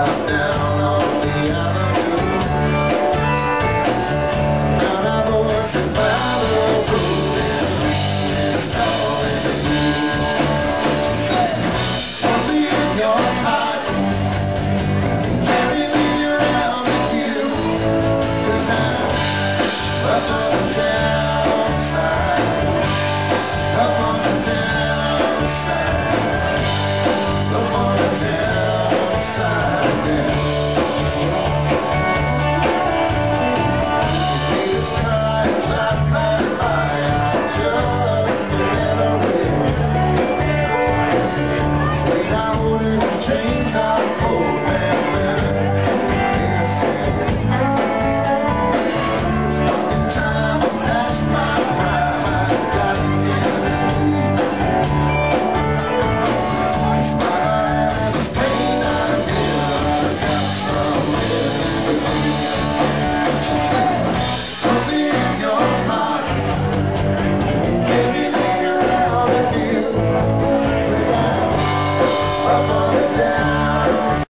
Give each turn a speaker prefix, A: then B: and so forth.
A: down, down.